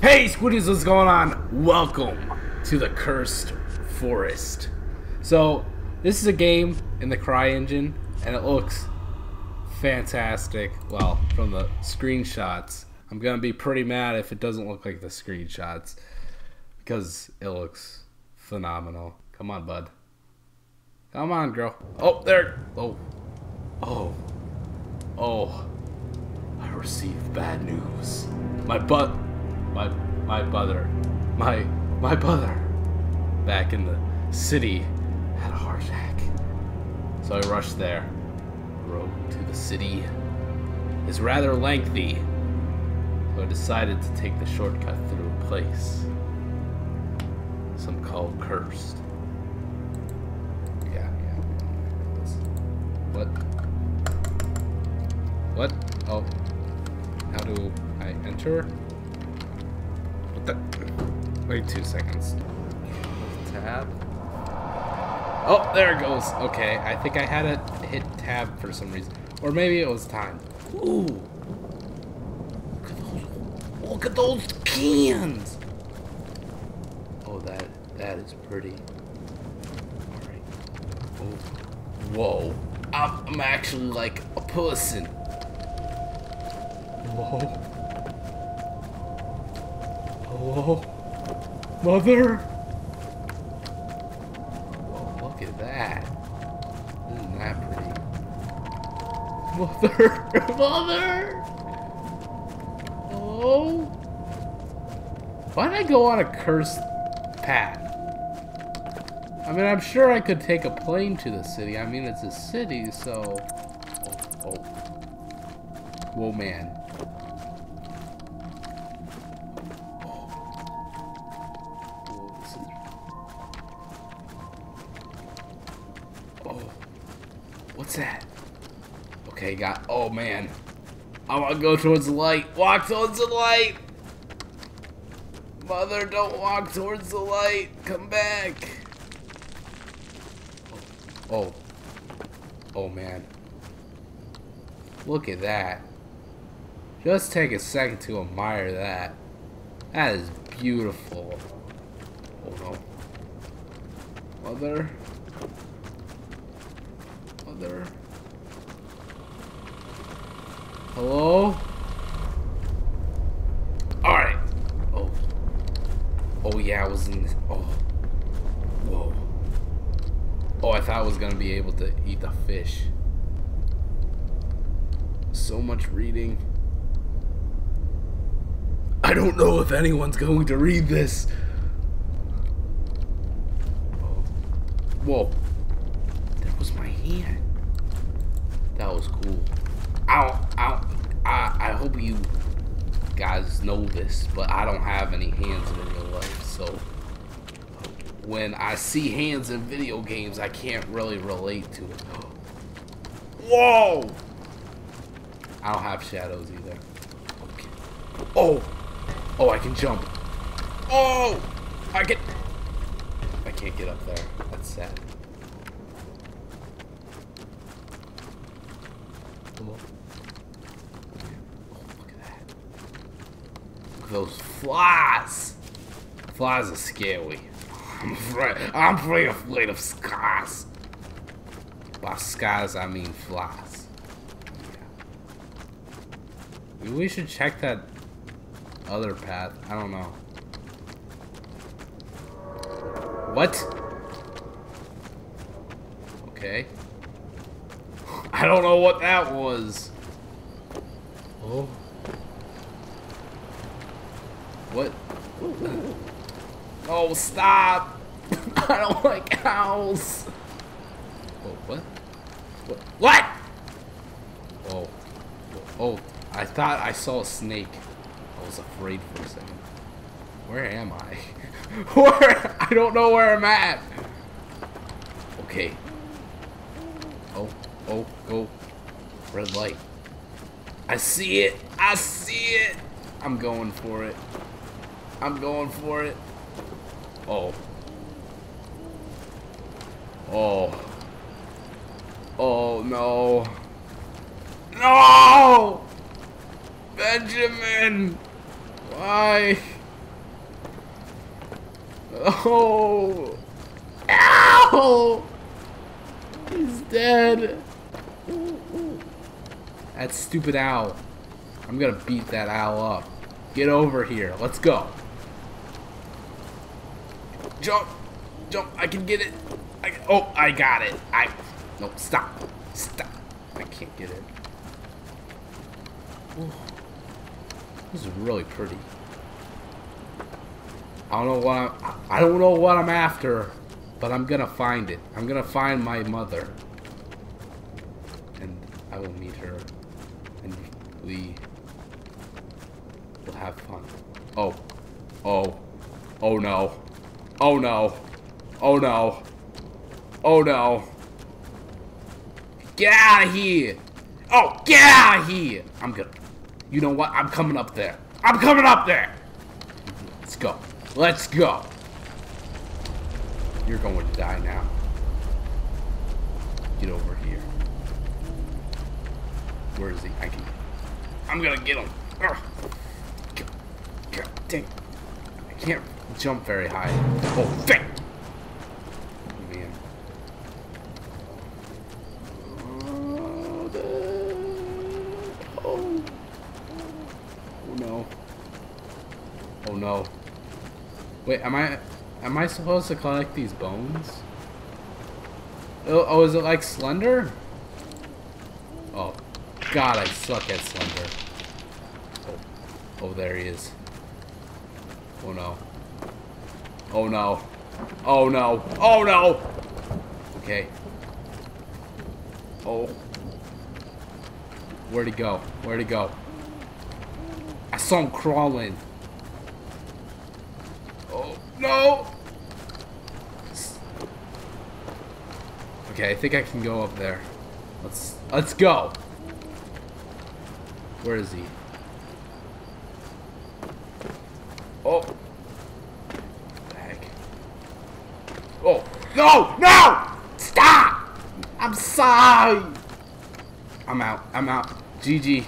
Hey Squiddies, what's going on? Welcome to the Cursed Forest. So, this is a game in the Cry Engine, and it looks fantastic. Well, from the screenshots. I'm gonna be pretty mad if it doesn't look like the screenshots. Because it looks phenomenal. Come on, bud. Come on, girl. Oh, there. Oh. Oh. Oh. I received bad news. My butt. My my brother. My my brother. Back in the city had a heart attack. So I rushed there. Road to the city is rather lengthy. So I decided to take the shortcut through a place. Some call cursed. Yeah, yeah. What? What? Oh. How do I enter? The? Wait two seconds. Tab. Oh, there it goes. Okay, I think I had to hit tab for some reason. Or maybe it was time. Ooh. Look at those, look at those cans. Oh, that that is pretty. Alright. Oh. Whoa. I'm, I'm actually like a person. Hello? Hello? Mother? Oh, look at that. Isn't that pretty? Mother? Mother? Hello? Why did I go on a cursed path? I mean, I'm sure I could take a plane to the city. I mean, it's a city, so... Oh, oh. Whoa, man. What's that? Okay, got... Oh, man. I want to go towards the light. Walk towards the light! Mother, don't walk towards the light. Come back. Oh. Oh, oh man. Look at that. Just take a second to admire that. That is beautiful. Oh, no. Mother. Mother. Hello? Alright. Oh. Oh, yeah, I was in this. Oh. Whoa. Oh, I thought I was gonna be able to eat the fish. So much reading. I don't know if anyone's going to read this. Whoa. That was my hand. That was cool. Ow, ow. I, I hope you guys know this, but I don't have any hands in real life, so when I see hands in video games, I can't really relate to it. Whoa! I don't have shadows either. Okay. Oh! Oh, I can jump. Oh! I can... I can't get up there. That's sad. Oh. Oh, look at that. Look at those flies! Flies are scary. I'm afraid. I'm pretty afraid of scars. By scars, I mean flies. Yeah. We should check that other path. I don't know. What? Okay. I don't know what that was. Oh. What? Oh, stop! I don't like owls. Oh, what? What? What? Oh. Oh, I thought I saw a snake. I was afraid for a second. Where am I? where? I don't know where I'm at. Okay. Oh, oh, go. Red light. I see it. I see it. I'm going for it. I'm going for it. Oh. Oh. Oh, no. No! Benjamin! Why? Oh! Ow! He's dead. That stupid owl. I'm gonna beat that owl up. Get over here. Let's go. Jump! Jump! I can get it. I, oh, I got it. I. No, stop. Stop. I can't get it. Ooh. This is really pretty. I don't know what I'm, I don't know what I'm after, but I'm gonna find it. I'm gonna find my mother, and I will meet her, and we will have fun. Oh, oh, oh no, oh no, oh no, oh no. Get out of here! Oh, get out of here! I'm gonna. You know what? I'm coming up there. I'm coming up there! Let's go. Let's go. You're going to die now. Get over here. Where is he? I can. I'm gonna get him. Ugh. God, dang. I can't jump very high. Oh, fuck! Man. Oh. Oh no. Oh no. Wait, am I am I supposed to collect these bones? Oh, oh is it like Slender? Oh, God, I suck at Slender. Oh, oh, there he is. Oh no. Oh no. Oh no. Oh no! Okay. Oh. Where'd he go? Where'd he go? I saw him crawling. Oh, no! Okay, I think I can go up there. Let's let's go. Where is he? Oh. What the heck? Oh, no! No! Stop! I'm sorry! I'm out. I'm out. GG.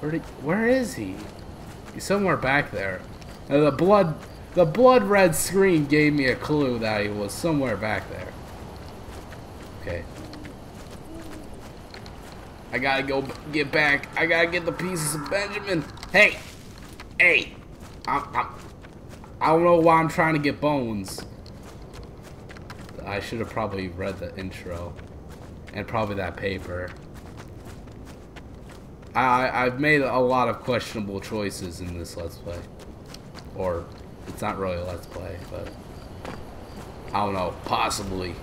Where did, where is he? He's somewhere back there. Uh, the blood the blood red screen gave me a clue that he was somewhere back there. Okay. I gotta go get back. I gotta get the pieces of Benjamin. Hey! Hey! I'm, I'm, I don't know why I'm trying to get bones. I should have probably read the intro. And probably that paper. I, I've made a lot of questionable choices in this Let's Play. Or, it's not really a Let's Play, but... I don't know, possibly.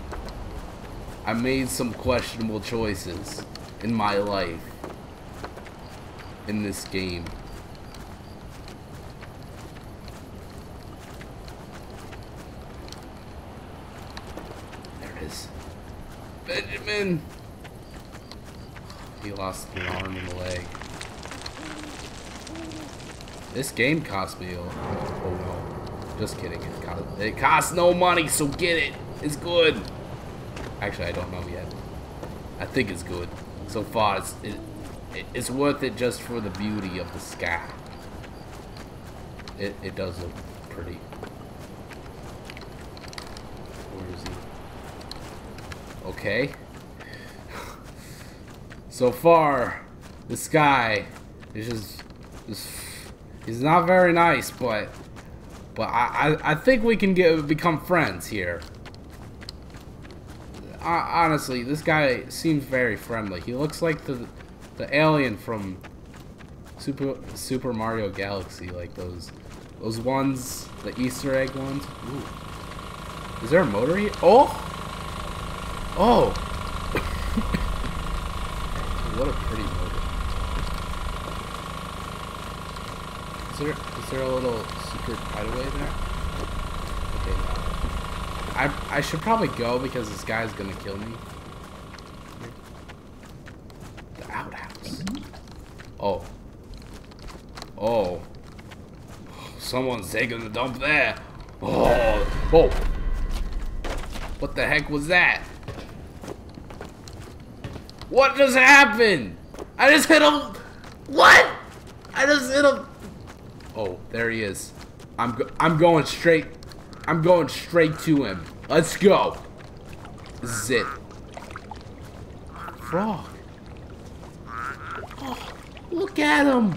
I made some questionable choices in my life. In this game. There it is. Benjamin! He lost an arm and a leg. This game cost me. A, oh no, just kidding. It cost, it costs no money, so get it. It's good. Actually, I don't know yet. I think it's good. So far, it's it, it's worth it just for the beauty of the sky. It it does look pretty. Where is he? Okay. So far, this guy is just, just he's not very nice, but but I, I, I think we can get become friends here. honestly, this guy seems very friendly. He looks like the the alien from Super Super Mario Galaxy, like those those ones, the Easter egg ones. Ooh. Is there a motor here? Oh, oh. What a pretty motor. Is there, is there a little secret hideaway there? Okay, no. I, I should probably go because this guy's gonna kill me. The outhouse. Mm-hmm. Oh. Oh. Someone's taking the dump there. Oh. Oh. What the heck was that? What just happened? I just hit him. What? I just hit him. Oh, there he is. I'm go I'm going straight. I'm going straight to him. Let's go. Zit. Frog. Oh, look at him.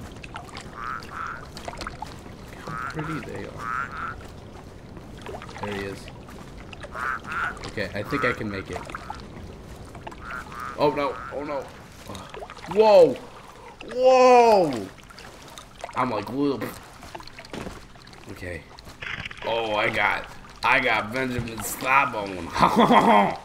How pretty they are. There he is. Okay, I think I can make it. Oh no, oh no. Whoa! Whoa! I'm like little. Okay. Oh, I got, I got Benjamin Slabone.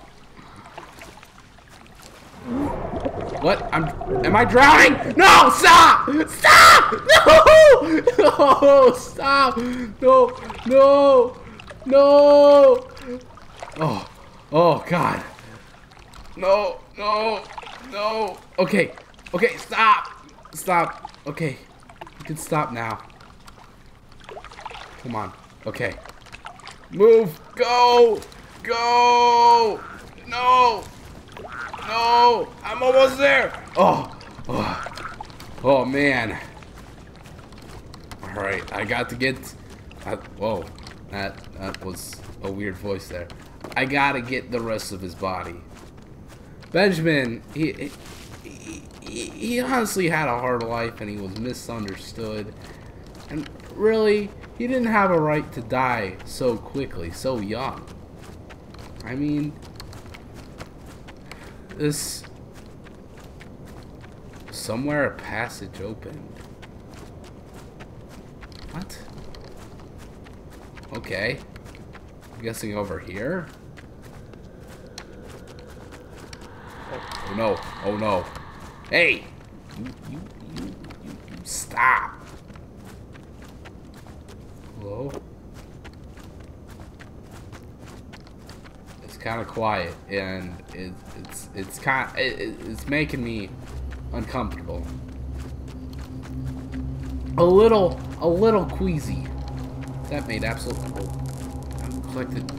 what? I'm, am I drowning? No! Stop! Stop! No! No! Stop! No! No! No! Oh! Oh God! No! No! No! Okay! Okay! Stop! Stop! Okay. You can stop now. Come on. Okay. Move! Go! Go! No! No! I'm almost there! Oh! Oh, oh man. Alright, I got to get... Whoa. That, that was a weird voice there. I gotta get the rest of his body. Benjamin, he, he, he honestly had a hard life and he was misunderstood. And really, he didn't have a right to die so quickly, so young. I mean, this somewhere a passage opened. What? Okay. I'm guessing over here? Oh no, oh no. Hey! You, you, you, you, stop. Hello? It's kind of quiet, and it, it's it's kind it, it's making me uncomfortable. A little, a little queasy. That made absolutely. Oh, I'm collected.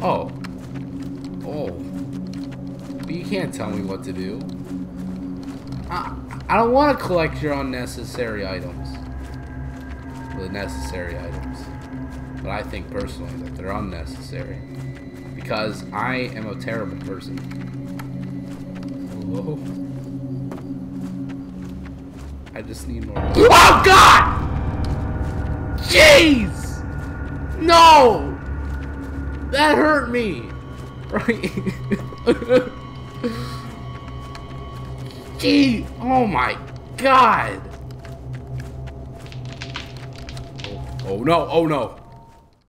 Oh. Oh. But you can't tell me what to do. I, I don't want to collect your unnecessary items. The necessary items. But I think personally that they're unnecessary. Because I am a terrible person. I just need more. Oh God! Jeez! No! That hurt me! Right? Gee! Oh my God! Oh, oh no! Oh no!